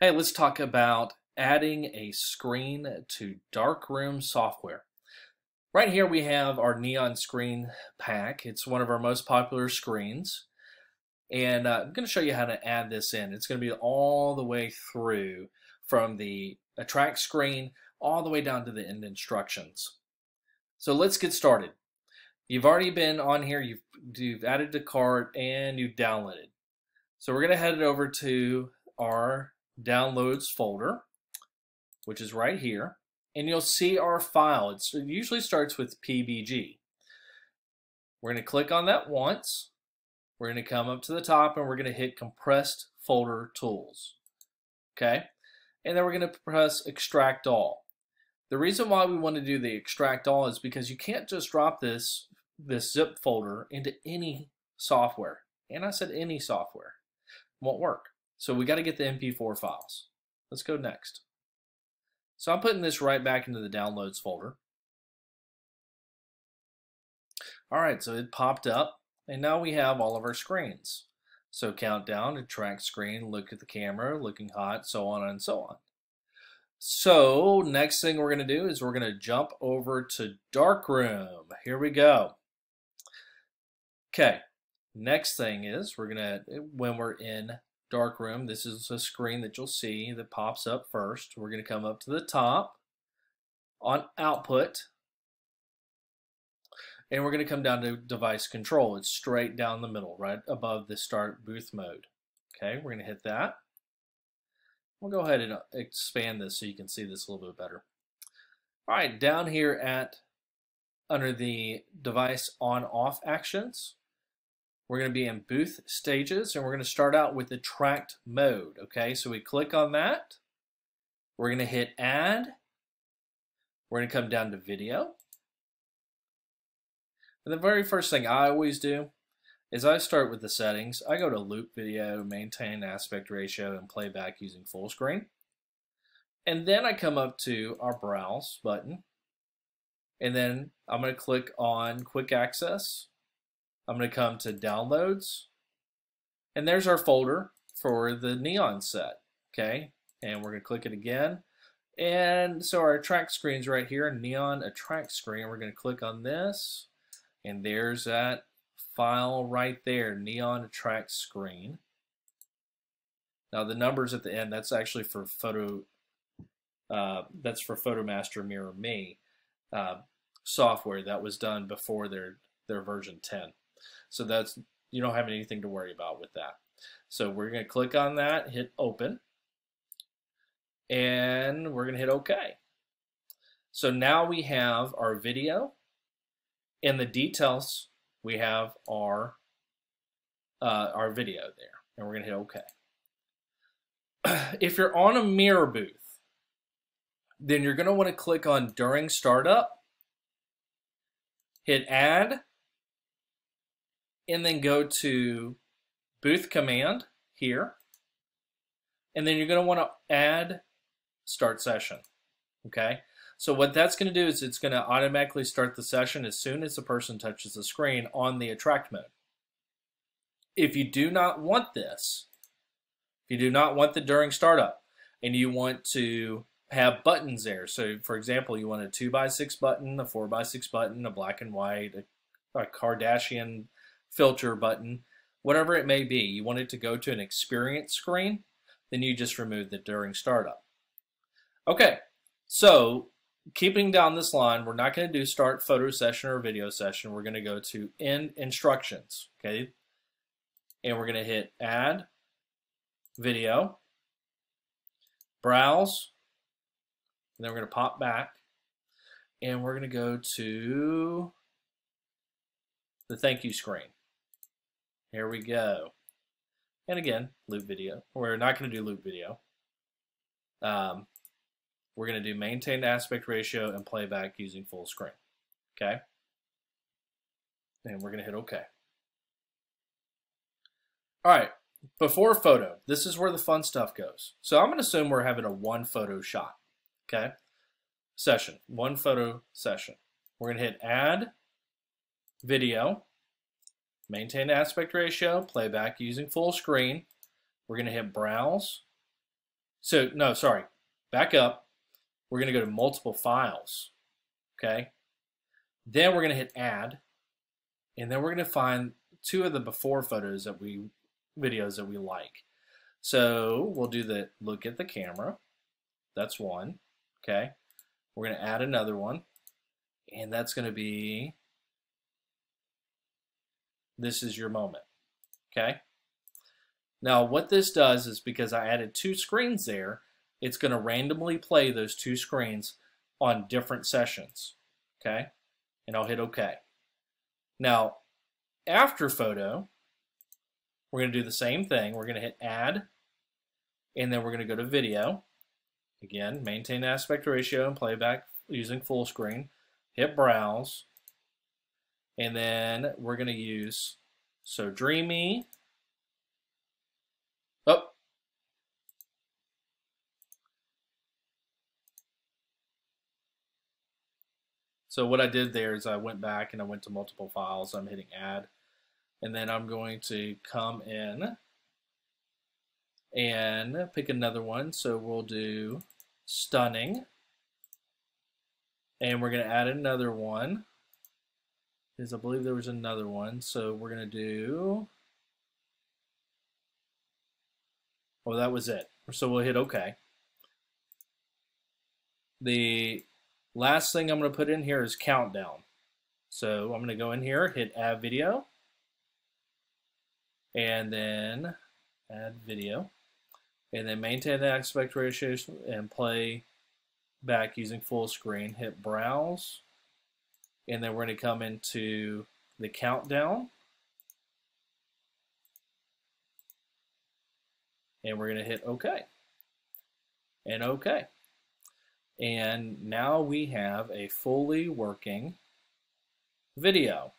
Hey, let's talk about adding a screen to darkroom software. Right here we have our neon screen pack. It's one of our most popular screens. And uh, I'm going to show you how to add this in. It's going to be all the way through from the attract screen all the way down to the end instructions. So let's get started. You've already been on here, you've, you've added to cart, and you've downloaded. So we're going to head over to our downloads folder, which is right here, and you'll see our file. It's, it usually starts with PBG. We're going to click on that once. We're going to come up to the top and we're going to hit compressed folder tools. Okay, and then we're going to press extract all. The reason why we want to do the extract all is because you can't just drop this this zip folder into any software. And I said any software. Won't work. So we got to get the MP4 files. Let's go next. So I'm putting this right back into the downloads folder. All right, so it popped up, and now we have all of our screens. So countdown, attract screen, look at the camera, looking hot, so on and so on. So next thing we're going to do is we're going to jump over to Darkroom. Here we go. Okay, next thing is we're going to, when we're in darkroom. This is a screen that you'll see that pops up first. We're going to come up to the top on output and we're going to come down to device control. It's straight down the middle, right above the start booth mode. Okay, we're going to hit that. We'll go ahead and uh, expand this so you can see this a little bit better. All right, down here at under the device on off actions, we're going to be in booth stages and we're going to start out with the attract mode. Okay, so we click on that. We're going to hit add. We're going to come down to video. And the very first thing I always do is I start with the settings. I go to loop video, maintain aspect ratio, and playback using full screen. And then I come up to our browse button. And then I'm going to click on quick access I'm going to come to downloads. And there's our folder for the neon set okay? And we're going to click it again. And so our attract screen's right here neon attract screen. We're going to click on this. And there's that file right there neon attract screen. Now the numbers at the end that's actually for photo uh, that's for Fotomaster Mirror Me uh, software that was done before their their version 10 so that's you don't have anything to worry about with that. So we're going to click on that, hit open, and we're going to hit OK. So now we have our video. In the details, we have our uh, our video there, and we're going to hit OK. if you're on a mirror booth, then you're going to want to click on during startup, hit add, and then go to booth command here. And then you're going to want to add start session. Okay. So what that's going to do is it's going to automatically start the session as soon as the person touches the screen on the attract mode. If you do not want this, if you do not want the during startup and you want to have buttons there. So for example, you want a two by six button, a four by six button, a black and white, a, a Kardashian filter button, whatever it may be, you want it to go to an experience screen, then you just remove the during startup. Okay, so keeping down this line, we're not going to do start photo session or video session. We're going to go to end instructions, okay? And we're going to hit add video, browse, and then we're going to pop back and we're going to go to the thank you screen. Here we go. And again, loop video. We're not going to do loop video. Um, we're going to do maintained aspect ratio and playback using full screen. Okay? And we're going to hit OK. All right, before photo, this is where the fun stuff goes. So I'm going to assume we're having a one photo shot. Okay? Session, one photo session. We're going to hit add video maintain aspect ratio, playback using full screen. We're going to hit browse, So, no, sorry, back up. We're going to go to multiple files, okay? Then we're going to hit add, and then we're going to find two of the before photos that we, videos that we like. So we'll do the look at the camera. That's one, okay? We're going to add another one, and that's going to be this is your moment, okay? Now what this does is because I added two screens there, it's going to randomly play those two screens on different sessions, okay? And I'll hit OK. Now, after photo, we're going to do the same thing. We're going to hit add, and then we're going to go to video. Again, maintain aspect ratio and playback using full screen. Hit browse, and then we're going to use, so Dreamy, oh, So what I did there is I went back and I went to multiple files. I'm hitting add. And then I'm going to come in and pick another one. So we'll do stunning. And we're going to add another one. Because I believe there was another one. So we're going to do... Oh, that was it. So we'll hit OK. The Last thing I'm going to put in here is countdown. So I'm going to go in here, hit add video, and then add video, and then maintain the aspect ratio and play back using full screen. Hit browse, and then we're going to come into the countdown, and we're going to hit OK, and OK. And now we have a fully working video.